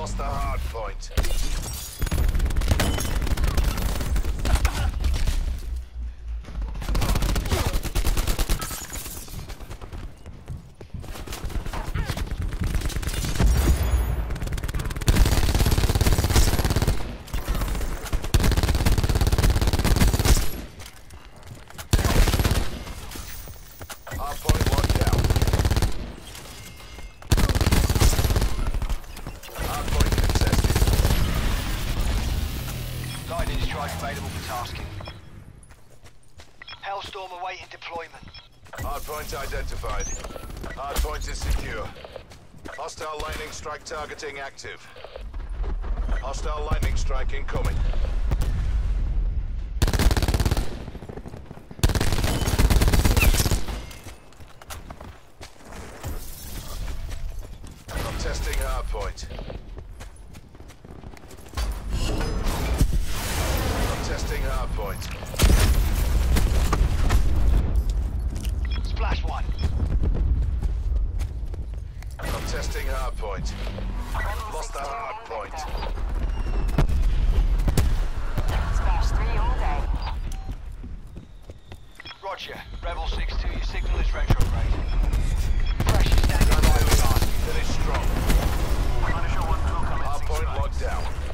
Lost the hard point. Hard point locked down. Hard point contested. Lightning strike available for tasking. Hellstorm awaiting deployment. Hard point identified. Hard point is secure. Hostile lightning strike targeting active. Hostile lightning strike incoming. I'm testing hard Contesting hard point. Lost our hard point. Smash three all day. Roger. Rebel 6-2, your signal is retrograde. Pressure standing by the That is strong. Hard point locked down.